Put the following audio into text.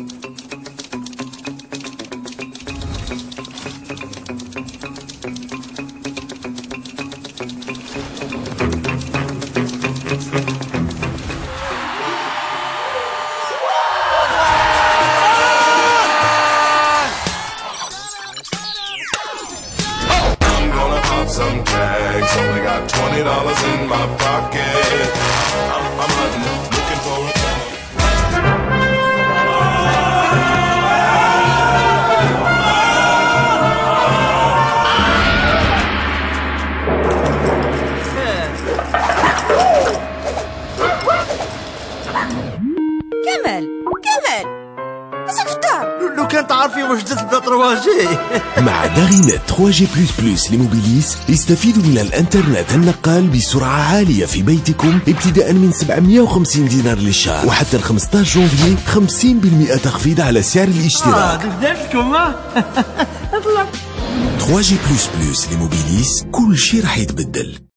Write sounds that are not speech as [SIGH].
I'm gonna pop some tags. Only got twenty dollars in my pocket. كمال كمال لو كان تعرفي واش درت بلا 3 جي [LAUGHS] مع داغينت 3G plus plus لموبيليس استفيدوا من الانترنت النقال بسرعة عالية في بيتكم ابتداء من 750 دينار للشهر وحتى ال 15 جونفي 50% تخفيض على سعر آه الاشتراك درتكم ها 3G plus plus لموبيليس كل شيء راح يتبدل.